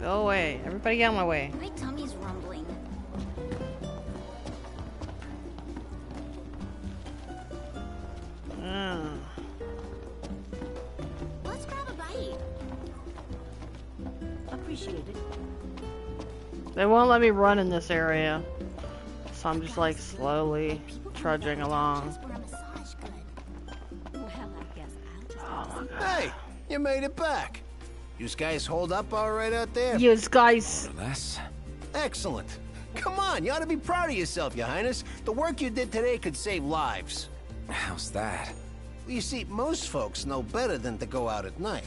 Go away. Everybody get out of my way. My tummy's rumbling. Ah. Let's grab a bite. Appreciate it. They won't let me run in this area. So I'm just like slowly trudging along. Just for a massage good. Well, I guess I'll just. Oh my god. Hey, you made it back. You guys hold up all right out there? You guys. Less? Excellent. Come on, you ought to be proud of yourself, Your Highness. The work you did today could save lives. How's that? Well, you see, most folks know better than to go out at night.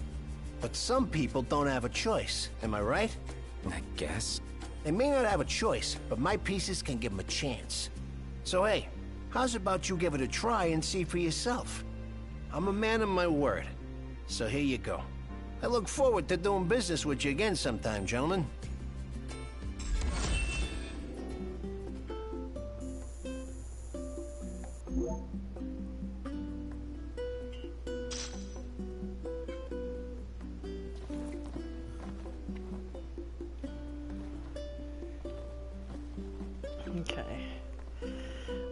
But some people don't have a choice. Am I right? I guess. They may not have a choice, but my pieces can give them a chance. So hey, how's about you give it a try and see for yourself? I'm a man of my word. So here you go. I look forward to doing business with you again sometime, gentlemen. Okay.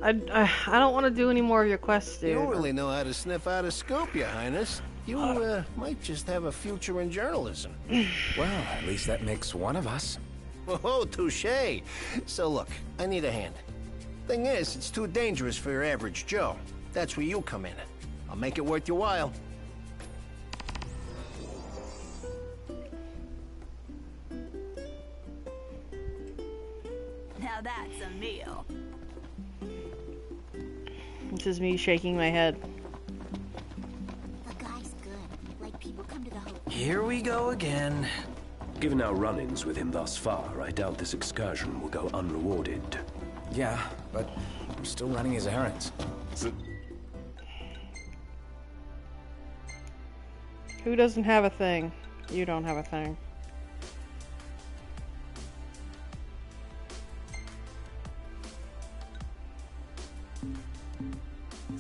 I, I, I don't want to do any more of your quests, dude. You don't really know how to sniff out a scoop, Your Highness. You uh, might just have a future in journalism. Well, at least that makes one of us. Oh, touche. So look, I need a hand. Thing is, it's too dangerous for your average Joe. That's where you come in. I'll make it worth your while. Now that's a meal. This is me shaking my head. Here we go again. Given our run-ins with him thus far, I doubt this excursion will go unrewarded. Yeah, but I'm still running his errands. Who doesn't have a thing? You don't have a thing.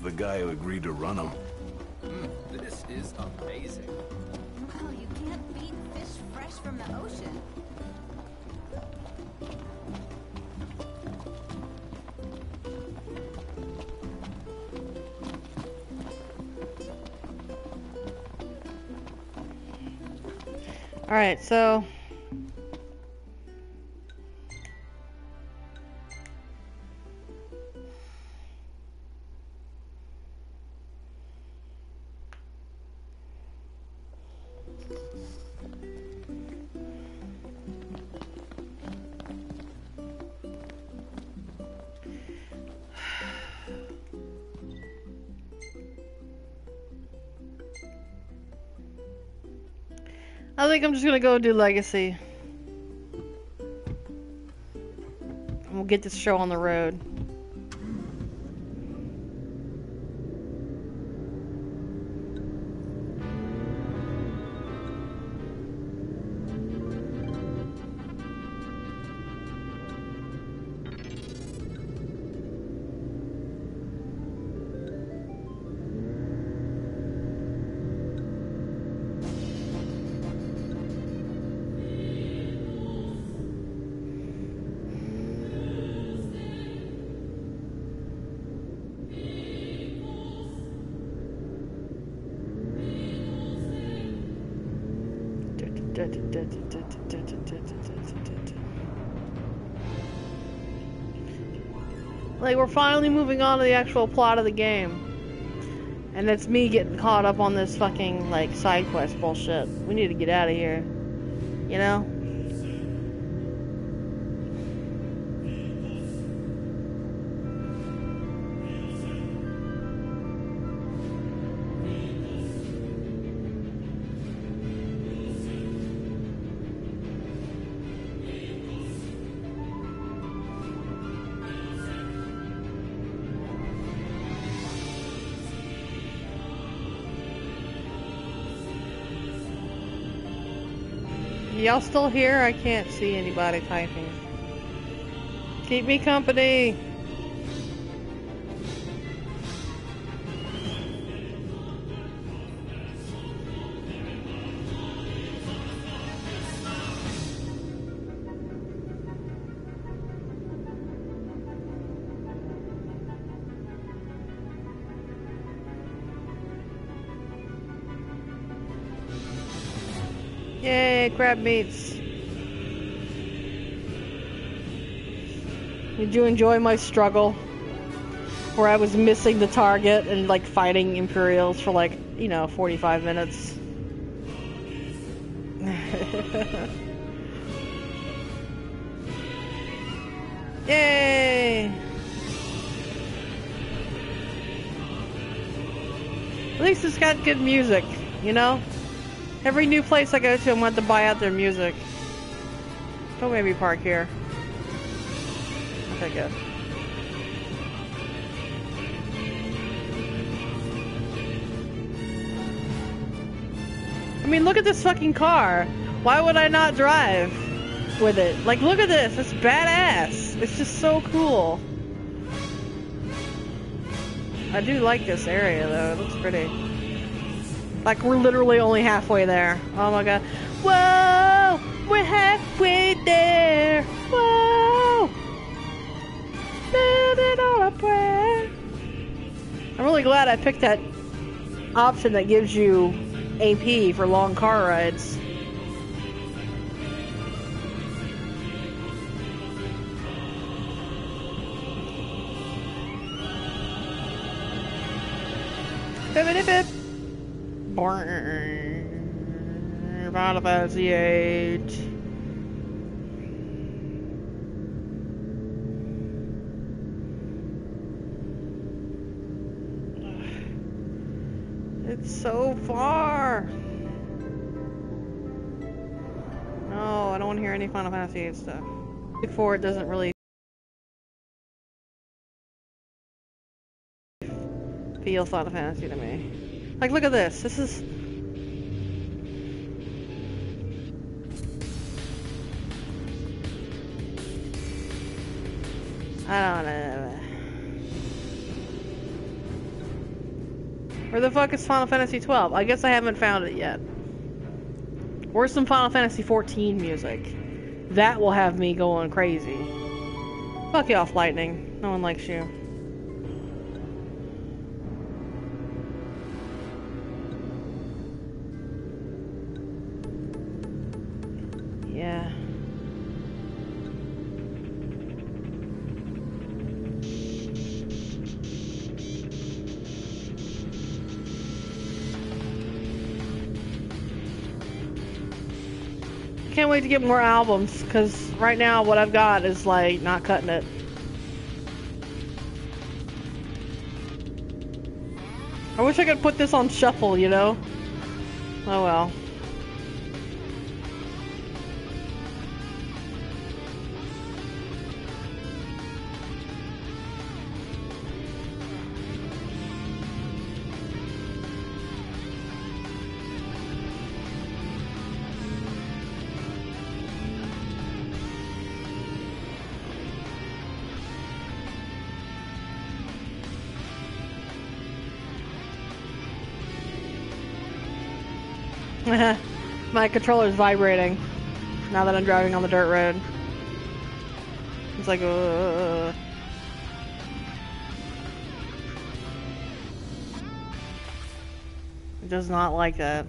The guy who agreed to run him. Hmm, this is amazing. Wow, you can't beat fish fresh from the ocean. Alright, so. I think I'm just gonna go do Legacy. And we'll get this show on the road. Like, we're finally moving on to the actual plot of the game. And it's me getting caught up on this fucking, like, side quest bullshit. We need to get out of here. You know? Y'all still here? I can't see anybody typing. Keep me company. Yay crab meats. Did you enjoy my struggle? Where I was missing the target and like fighting Imperials for like, you know, 45 minutes. Yay! At least it's got good music, you know? Every new place I go to, I'm going to buy out their music. Don't maybe park here. Okay, good. I mean, look at this fucking car. Why would I not drive with it? Like, look at this. It's badass. It's just so cool. I do like this area, though. It looks pretty. Like, we're literally only halfway there. Oh my god. Whoa! We're halfway there! Whoa! Living on a prayer. I'm really glad I picked that option that gives you AP for long car rides. Bippity bip. Final Fantasy VIII. It's so far. No, I don't want to hear any Final Fantasy VIII stuff. Before it doesn't really feel Final Fantasy to me. Like, look at this. This is. I don't know. Where the fuck is Final Fantasy 12? I guess I haven't found it yet. Where's some Final Fantasy 14 music? That will have me going crazy. Fuck you off, Lightning. No one likes you. Can't wait to get more albums, because right now what I've got is like not cutting it. I wish I could put this on shuffle, you know? Oh well. My controller's vibrating now that I'm driving on the dirt road. It's like, uh. It does not like that.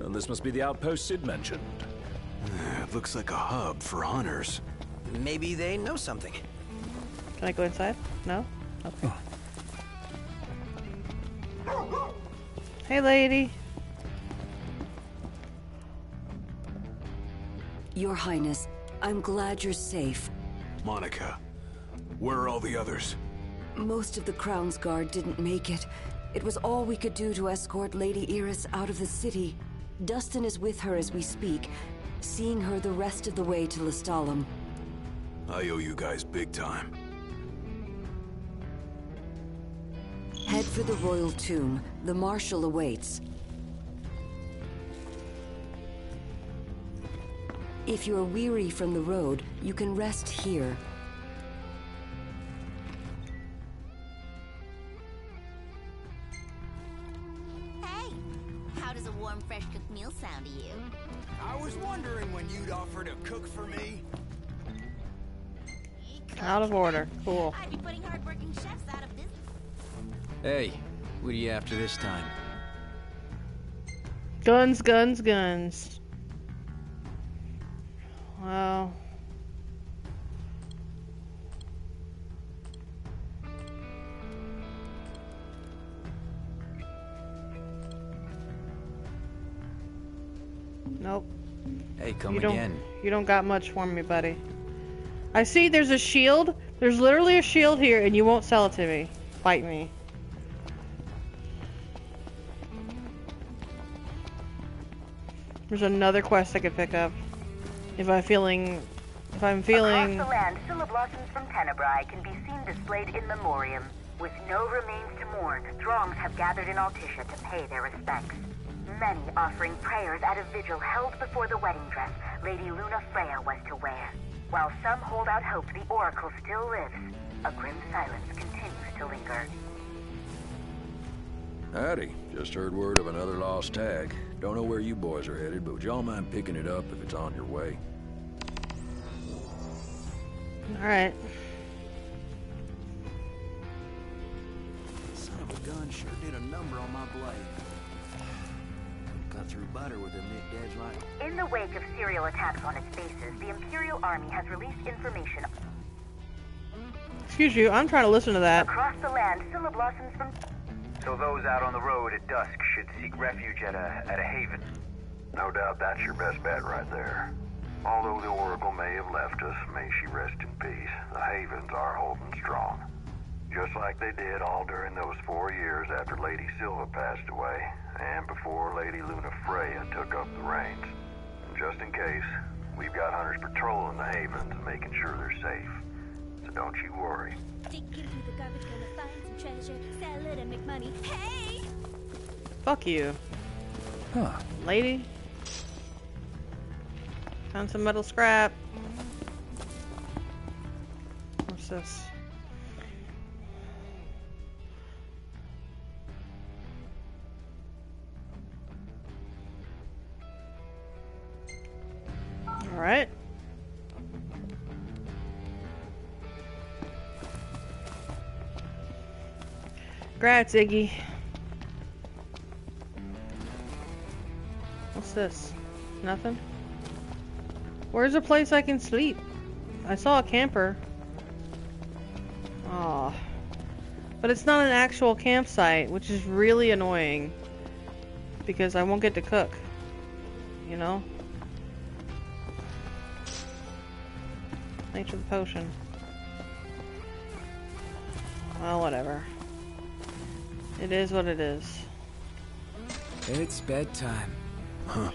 And this must be the outpost Sid mentioned. It looks like a hub for hunters. Maybe they know something. Can I go inside? No? Okay. Oh. Hey, lady. Your Highness, I'm glad you're safe. Monica, where are all the others? Most of the Crownsguard didn't make it. It was all we could do to escort Lady Iris out of the city. Dustin is with her as we speak, seeing her the rest of the way to Lestallum. I owe you guys big time. Head for the Royal Tomb. The Marshal awaits. If you're weary from the road, you can rest here. Hey, how does a warm, fresh cooked meal sound to you? I was wondering when you'd offer to cook for me. Out of order. Cool. Hey, what are you after this time? Guns, guns, guns. Well. Nope. Hey, come you don't, again. You don't got much for me, buddy. I see there's a shield. There's literally a shield here, and you won't sell it to me. Fight me. There's another quest I could pick up. If I'm feeling... If I'm feeling... Across the land, blossoms from Tenebrae can be seen displayed in memoriam. With no remains to mourn, throngs have gathered in Altissia to pay their respects. Many offering prayers at a vigil held before the wedding dress Lady Luna Freya was to wear. While some hold out hope the Oracle still lives, a grim silence continues to linger. Howdy. Just heard word of another lost tag. Don't know where you boys are headed, but would y'all mind picking it up if it's on your way? Alright. Son of a gun sure did a number on my blade. Cut through butter with a nicked edge like... In the wake of serial attacks on its bases, the Imperial Army has released information Excuse you, I'm trying to listen to that. across the land. Sylleblossoms from So those out on the road at dusk should seek refuge at a at a haven. No doubt that's your best bet right there. Although the Oracle may have left us, may she rest in peace, the Havens are holding strong. Just like they did all during those four years after Lady Sylva passed away, and before Lady Luna Freya took up the reins. And just in case, we've got hunters patrolling the Havens and making sure they're safe. So don't you worry. Digging through the garbage, gonna find some treasure, sell it and make money. Hey! Fuck you. Huh. Lady. Found some metal scrap. What's this? Alright. Grats, Iggy. What's this? Nothing? Where's a place I can sleep? I saw a camper. Aw. But it's not an actual campsite, which is really annoying. Because I won't get to cook. You know? Nature the potion. Well, whatever. It is what it is. It's bedtime. Huh.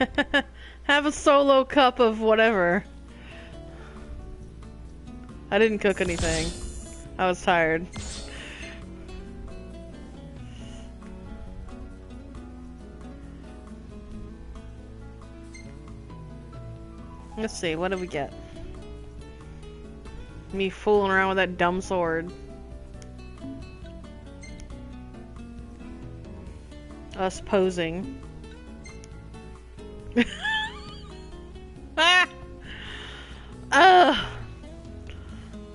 Have a solo cup of whatever. I didn't cook anything. I was tired. Let's see, what do we get? Me fooling around with that dumb sword. Us posing.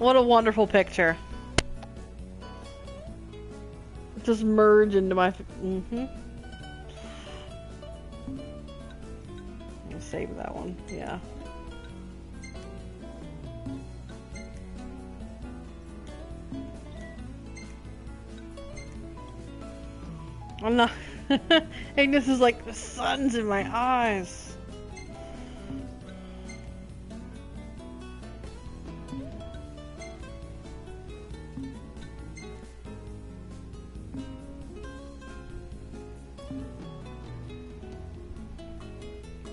What a wonderful picture. Just merge into my. Mm-hmm. Save that one. Yeah. I'm not. Ignis is like the sun's in my eyes.